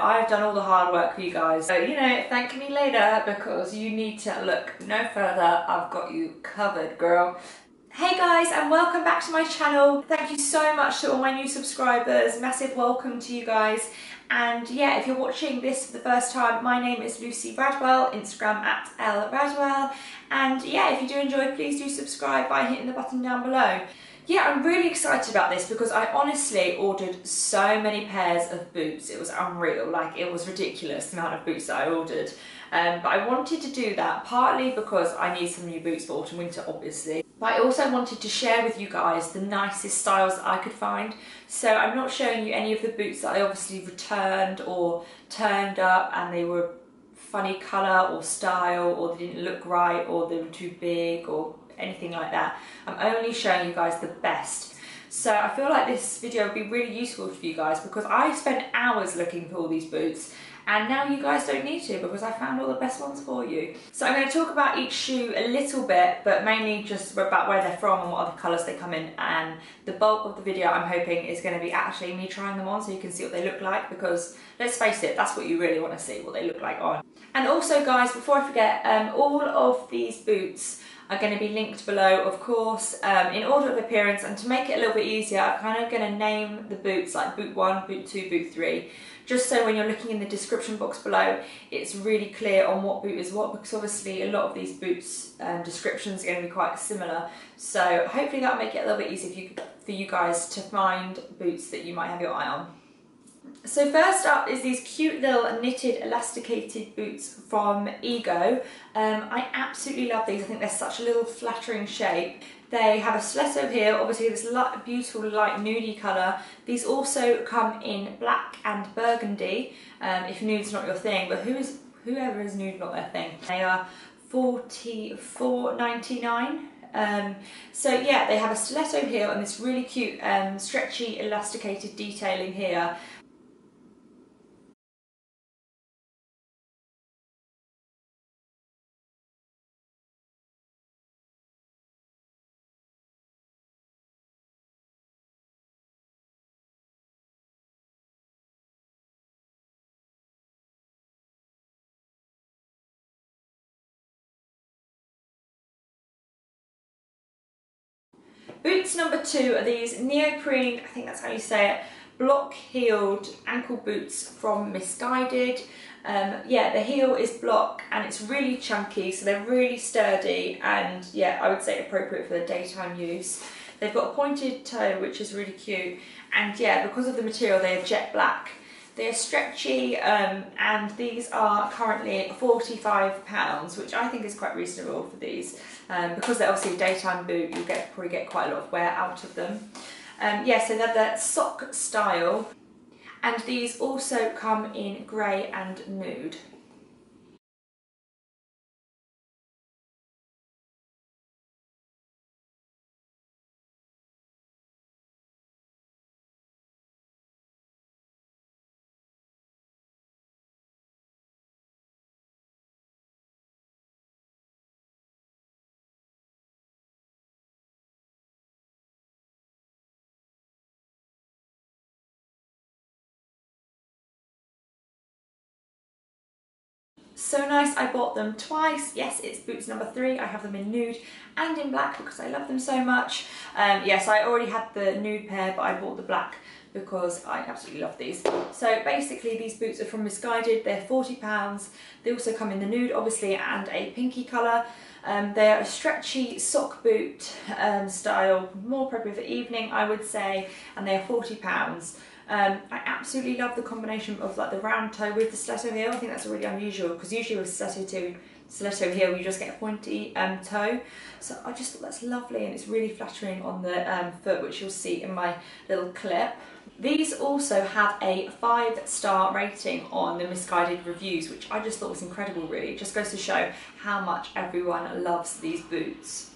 I've done all the hard work for you guys. So, you know, thank me later because you need to look no further. I've got you covered, girl. Hey guys and welcome back to my channel. Thank you so much to all my new subscribers. Massive welcome to you guys. And yeah, if you're watching this for the first time, my name is Lucy Radwell, Instagram at L Radwell. And yeah, if you do enjoy, please do subscribe by hitting the button down below. Yeah, I'm really excited about this because I honestly ordered so many pairs of boots. It was unreal, like it was ridiculous the amount of boots that I ordered. Um, but I wanted to do that partly because I need some new boots for autumn winter obviously. But I also wanted to share with you guys the nicest styles that I could find. So I'm not showing you any of the boots that I obviously returned or turned up and they were funny colour or style or they didn't look right or they were too big or anything like that. I'm only showing you guys the best. So I feel like this video would be really useful for you guys because I spent hours looking for all these boots and now you guys don't need to because I found all the best ones for you. So I'm going to talk about each shoe a little bit but mainly just about where they're from and what other colours they come in and the bulk of the video I'm hoping is going to be actually me trying them on so you can see what they look like because let's face it that's what you really want to see what they look like on. And also guys before I forget um, all of these boots are going to be linked below of course um, in order of appearance. And to make it a little bit easier I'm kind of going to name the boots like boot 1, boot 2, boot 3 just so when you're looking in the description box below it's really clear on what boot is what because obviously a lot of these boots um, descriptions are going to be quite similar. So hopefully that'll make it a little bit easier for you, for you guys to find boots that you might have your eye on. So first up is these cute little knitted elasticated boots from Ego. Um, I absolutely love these. I think they're such a little flattering shape. They have a stiletto heel, obviously this light, beautiful light nudie colour. These also come in black and burgundy, um, if nude's not your thing, but who is whoever is nude not their thing. They are 44.99. Um, so yeah, they have a stiletto heel and this really cute um, stretchy elasticated detailing here Boots number two are these neoprene, I think that's how you say it, block heeled ankle boots from Missguided. Um, yeah, the heel is block and it's really chunky, so they're really sturdy and yeah, I would say appropriate for the daytime use. They've got a pointed toe, which is really cute. And yeah, because of the material, they are jet black. They're stretchy um, and these are currently £45, which I think is quite reasonable for these. Um, because they're obviously a daytime boot, you'll get, probably get quite a lot of wear out of them. Um, yeah, so they're the sock style. And these also come in grey and nude. So nice, I bought them twice. Yes, it's boots number three. I have them in nude and in black because I love them so much. Um, yes, I already had the nude pair, but I bought the black because I absolutely love these. So basically these boots are from Missguided, they're £40. They also come in the nude obviously and a pinky colour. Um, they're a stretchy sock boot um, style, more appropriate for evening I would say, and they are £40. Um, I absolutely love the combination of like the round toe with the stiletto heel. I think that's really unusual because usually with stiletto, stiletto heel you just get a pointy um, toe. So I just thought that's lovely and it's really flattering on the um, foot which you'll see in my little clip. These also have a five star rating on the Missguided reviews which I just thought was incredible really. It just goes to show how much everyone loves these boots.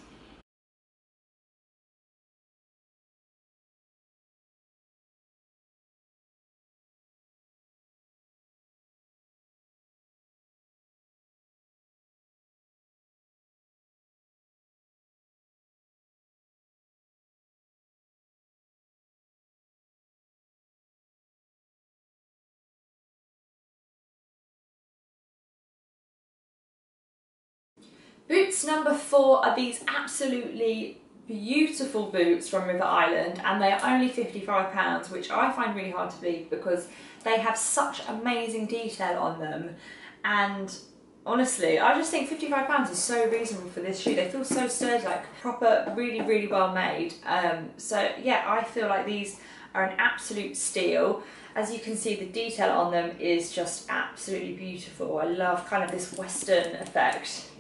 Boots number four are these absolutely beautiful boots from River Island and they are only £55 which I find really hard to believe because they have such amazing detail on them and honestly I just think £55 is so reasonable for this shoe. They feel so sturdy, like proper, really, really well made. Um, so yeah, I feel like these are an absolute steal. As you can see, the detail on them is just absolutely beautiful. I love kind of this western effect.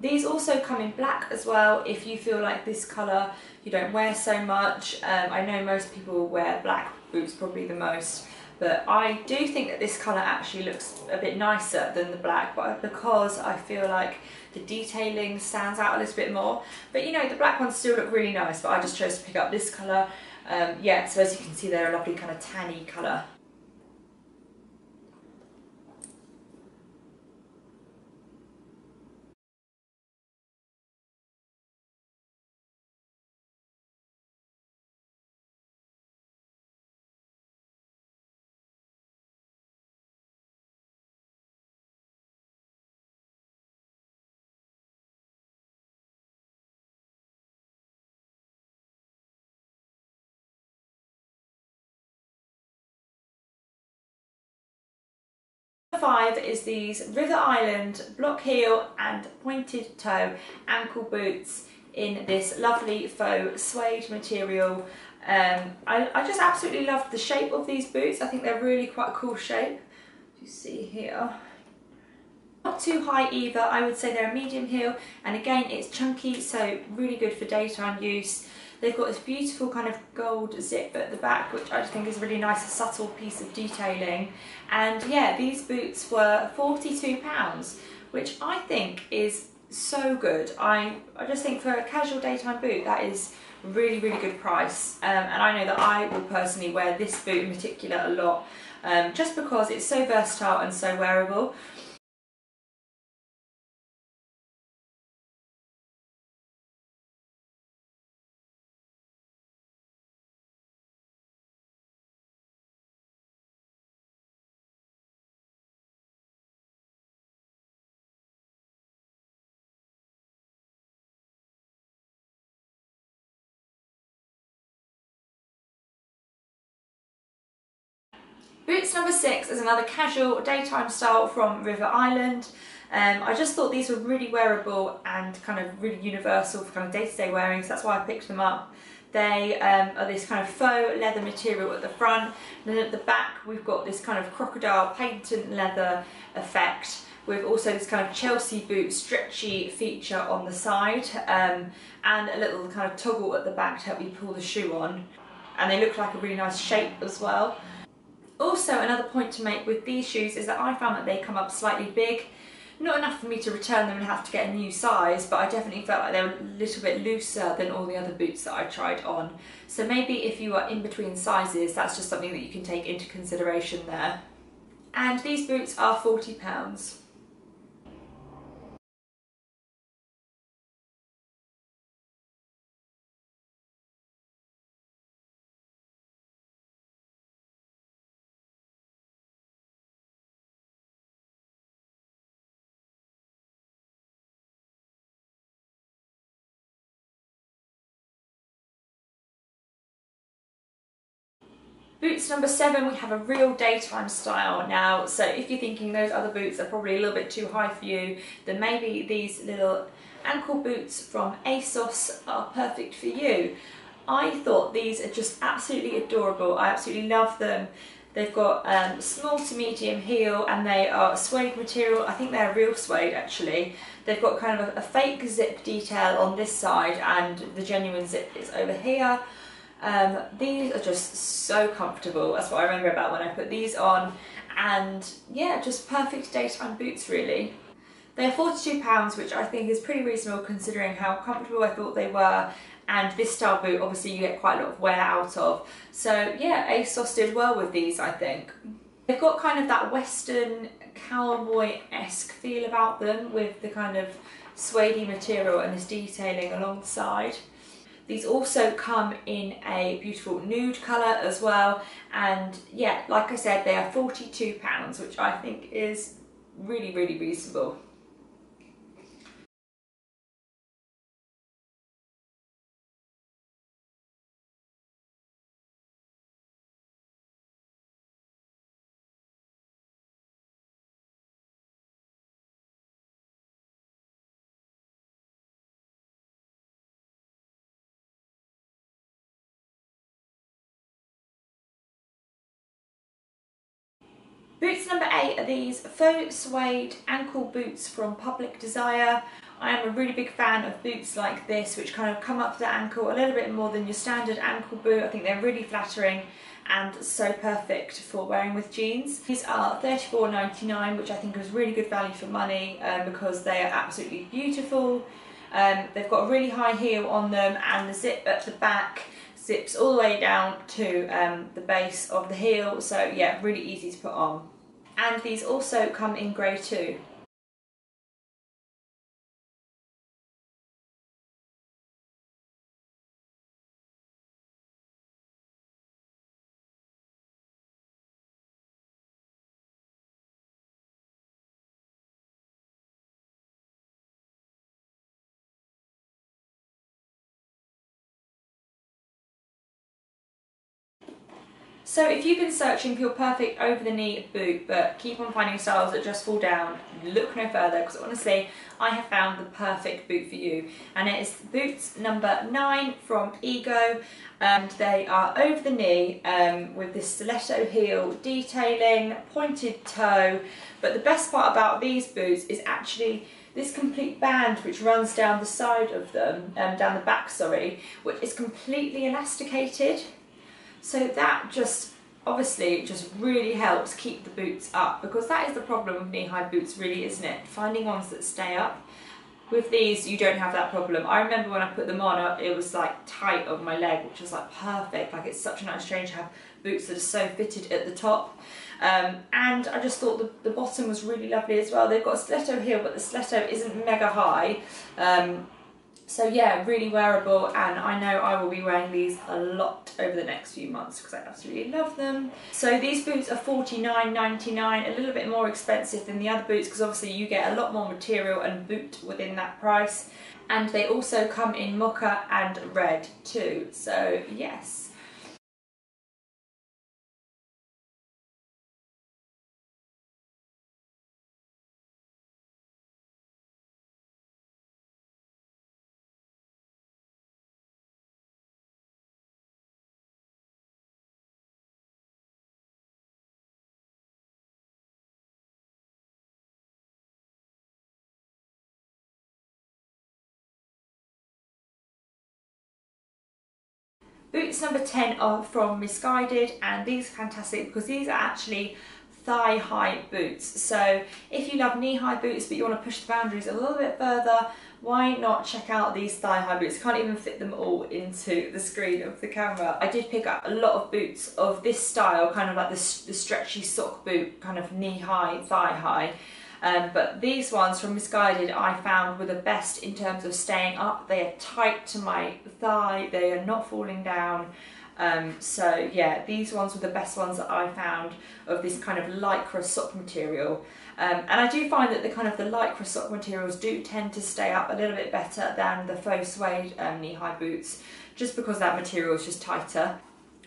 These also come in black as well if you feel like this colour you don't wear so much. Um, I know most people wear black boots probably the most but I do think that this colour actually looks a bit nicer than the black but because I feel like the detailing stands out a little bit more. But you know the black ones still look really nice but I just chose to pick up this colour. Um, yeah so as you can see they're a lovely kind of tanny colour five is these River Island block heel and pointed toe ankle boots in this lovely faux suede material. Um, I, I just absolutely love the shape of these boots. I think they're really quite a cool shape. You see here. Not too high either, I would say they're a medium heel and again it's chunky so really good for daytime use. They've got this beautiful kind of gold zip at the back, which I just think is really nice, a subtle piece of detailing. And yeah, these boots were £42, which I think is so good. I, I just think for a casual daytime boot, that is really, really good price. Um, and I know that I will personally wear this boot in particular a lot, um, just because it's so versatile and so wearable. Boots number six is another casual daytime style from River Island. Um, I just thought these were really wearable and kind of really universal for kind of day-to-day -day wearing, so that's why I picked them up. They um, are this kind of faux leather material at the front, and then at the back we've got this kind of crocodile patent leather effect with also this kind of Chelsea boot stretchy feature on the side um, and a little kind of toggle at the back to help you pull the shoe on. And they look like a really nice shape as well. Also, another point to make with these shoes is that I found that they come up slightly big. Not enough for me to return them and have to get a new size, but I definitely felt like they were a little bit looser than all the other boots that I tried on. So maybe if you are in between sizes, that's just something that you can take into consideration there. And these boots are £40. Boots number seven, we have a real daytime style now. So if you're thinking those other boots are probably a little bit too high for you, then maybe these little ankle boots from ASOS are perfect for you. I thought these are just absolutely adorable. I absolutely love them. They've got um, small to medium heel and they are suede material. I think they're real suede actually. They've got kind of a, a fake zip detail on this side and the genuine zip is over here. Um, these are just so comfortable. That's what I remember about when I put these on. And yeah, just perfect daytime boots really. They're £42, which I think is pretty reasonable considering how comfortable I thought they were. And this style boot, obviously you get quite a lot of wear out of. So yeah, ASOS did well with these, I think. They've got kind of that Western cowboy-esque feel about them with the kind of suede material and this detailing alongside. These also come in a beautiful nude colour as well. And yeah, like I said, they are £42, which I think is really, really reasonable. Boots number eight are these faux suede ankle boots from Public Desire. I am a really big fan of boots like this which kind of come up to the ankle a little bit more than your standard ankle boot. I think they're really flattering and so perfect for wearing with jeans. These are $34.99 which I think is really good value for money um, because they are absolutely beautiful. Um, they've got a really high heel on them and the zip at the back zips all the way down to um, the base of the heel so yeah really easy to put on. And these also come in grey too. So if you've been searching for your perfect over the knee boot but keep on finding styles that just fall down, look no further because honestly I have found the perfect boot for you. And it is boots number 9 from Ego and they are over the knee um, with this stiletto heel detailing, pointed toe. But the best part about these boots is actually this complete band which runs down the side of them, um, down the back sorry, which is completely elasticated so that just obviously just really helps keep the boots up because that is the problem with knee-high boots really isn't it? Finding ones that stay up. With these you don't have that problem. I remember when I put them on it was like tight on my leg which was like perfect. Like it's such a nice change to have boots that are so fitted at the top. Um, and I just thought the, the bottom was really lovely as well. They've got a stiletto heel but the stiletto isn't mega high. Um, so yeah, really wearable and I know I will be wearing these a lot over the next few months because I absolutely love them. So these boots are $49.99, a little bit more expensive than the other boots because obviously you get a lot more material and boot within that price. And they also come in mocha and red too, so yes. Boots number 10 are from Missguided and these are fantastic because these are actually thigh high boots. So if you love knee high boots but you want to push the boundaries a little bit further, why not check out these thigh high boots? Can't even fit them all into the screen of the camera. I did pick up a lot of boots of this style, kind of like the, the stretchy sock boot, kind of knee high, thigh high. Um, but these ones from Missguided I found were the best in terms of staying up. They are tight to my thigh, they are not falling down. Um, so yeah, these ones were the best ones that I found of this kind of lycra sock material. Um, and I do find that the kind of the lycra sock materials do tend to stay up a little bit better than the faux suede um, knee-high boots, just because that material is just tighter.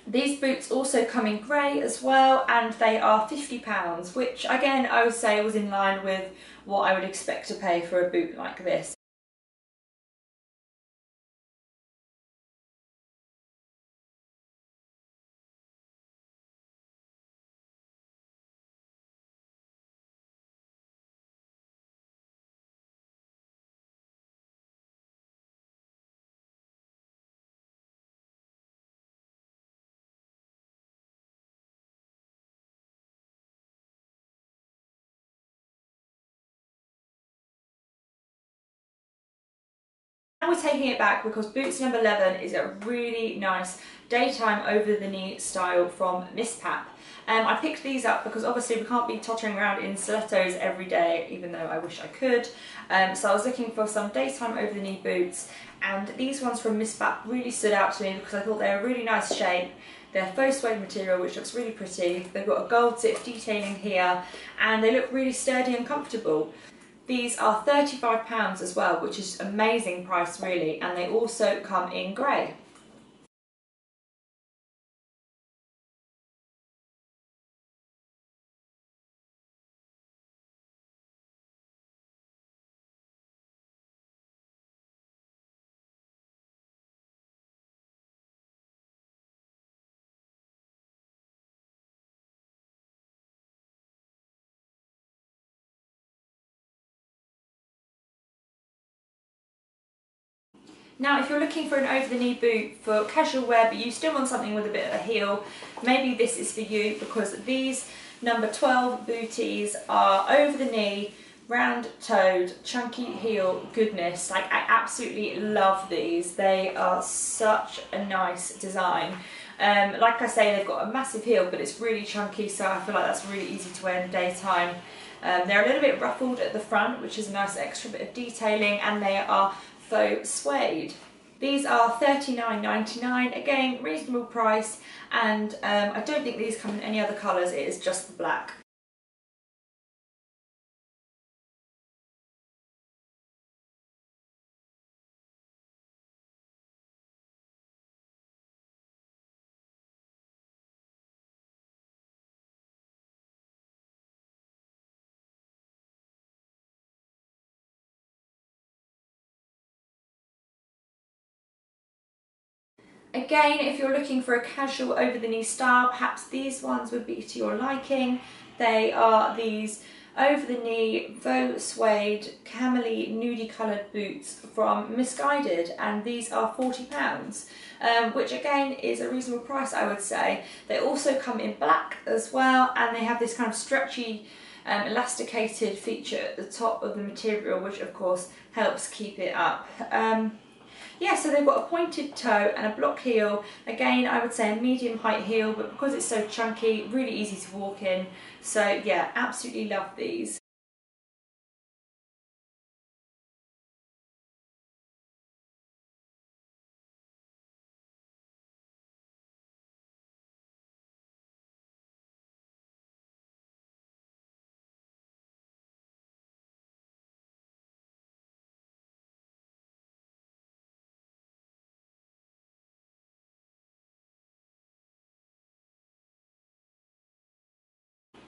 These boots also come in grey as well and they are £50 which again I would say was in line with what I would expect to pay for a boot like this. Now we're taking it back because boots number 11 is a really nice daytime over the knee style from Misspap. Um, I picked these up because obviously we can't be tottering around in stilettos every day, even though I wish I could. Um, so I was looking for some daytime over the knee boots and these ones from Misspap really stood out to me because I thought they were a really nice shape. They're faux suede material which looks really pretty. They've got a gold tip detailing here and they look really sturdy and comfortable. These are £35 as well, which is amazing price really, and they also come in grey. Now if you're looking for an over the knee boot for casual wear but you still want something with a bit of a heel, maybe this is for you because these number 12 booties are over the knee, round toed, chunky heel goodness. Like I absolutely love these. They are such a nice design. Um, like I say, they've got a massive heel, but it's really chunky, so I feel like that's really easy to wear in the daytime. Um, they're a little bit ruffled at the front, which is a nice extra bit of detailing, and they are faux suede. These are $39.99, again, reasonable price, and um, I don't think these come in any other colours, it is just the black. Again, if you're looking for a casual over the knee style, perhaps these ones would be to your liking. They are these over the knee faux suede camely nudie coloured boots from Missguided and these are £40 um, which again is a reasonable price I would say. They also come in black as well and they have this kind of stretchy um, elasticated feature at the top of the material which of course helps keep it up. Um, yeah, so they've got a pointed toe and a block heel. Again, I would say a medium height heel, but because it's so chunky, really easy to walk in. So yeah, absolutely love these.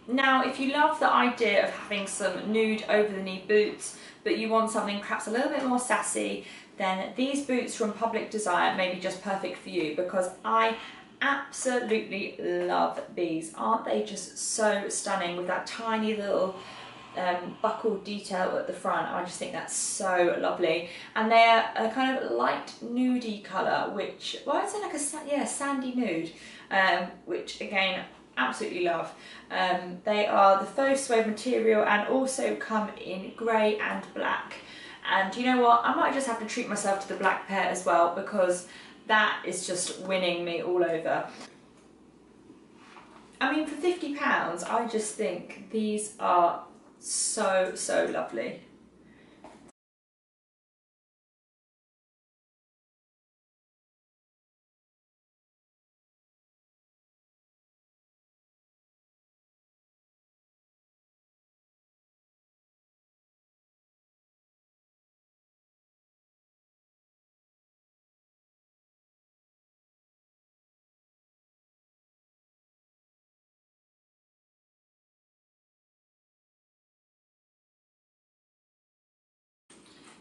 Now, if you love the idea of having some nude over the knee boots, but you want something perhaps a little bit more sassy, then these boots from Public Desire may be just perfect for you because I absolutely love these. Aren't they just so stunning with that tiny little um, buckle detail at the front. I just think that's so lovely. And they're a kind of light nudie colour, which, well, I'd say like a yeah, sandy nude, um, which again, absolutely love. Um, they are the faux suede material and also come in grey and black. And you know what, I might just have to treat myself to the black pair as well because that is just winning me all over. I mean, for £50, I just think these are so, so lovely.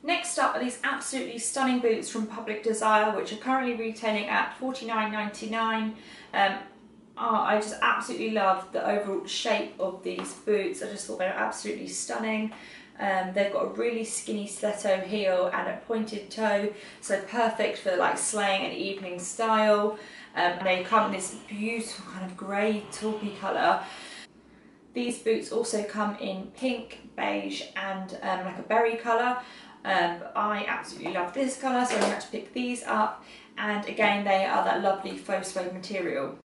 Next up are these absolutely stunning boots from Public Desire, which are currently retailing at $49.99. Um, oh, I just absolutely love the overall shape of these boots. I just thought they were absolutely stunning. Um, they've got a really skinny stiletto heel and a pointed toe, so perfect for like slaying an evening style. Um, they come in this beautiful kind of grey taupey colour. These boots also come in pink, beige and um, like a berry colour. Um, I absolutely love this colour, so I had to pick these up. And again, they are that lovely faux suede material.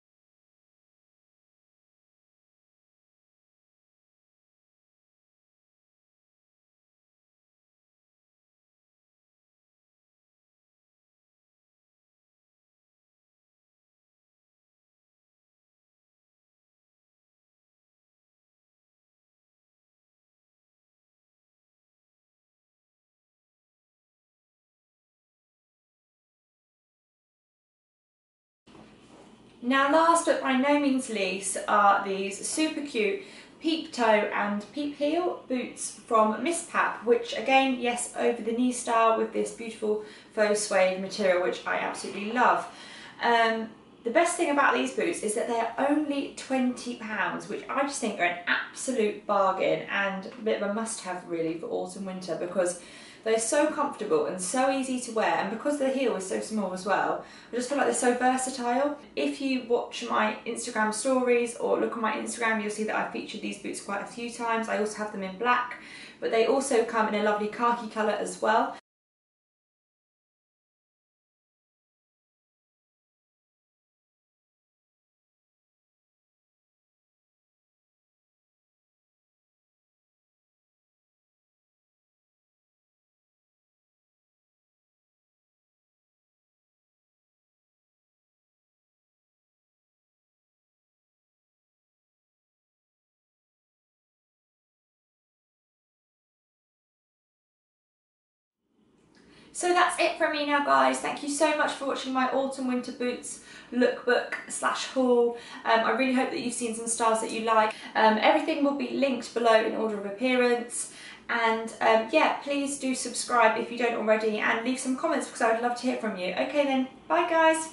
Now last but by no means least are these super cute peep toe and peep heel boots from Misspap, which again, yes, over the knee style with this beautiful faux suede material, which I absolutely love. Um, the best thing about these boots is that they're only £20, which I just think are an absolute bargain and a bit of a must-have really for autumn winter because They're so comfortable and so easy to wear, and because the heel is so small as well, I just feel like they're so versatile. If you watch my Instagram stories or look on my Instagram, you'll see that I've featured these boots quite a few times. I also have them in black, but they also come in a lovely khaki colour as well. So that's it from me now guys. Thank you so much for watching my autumn winter boots lookbook slash haul. Um, I really hope that you've seen some styles that you like. Um, everything will be linked below in order of appearance. And um, yeah, please do subscribe if you don't already and leave some comments because I would love to hear from you. Okay then, bye guys.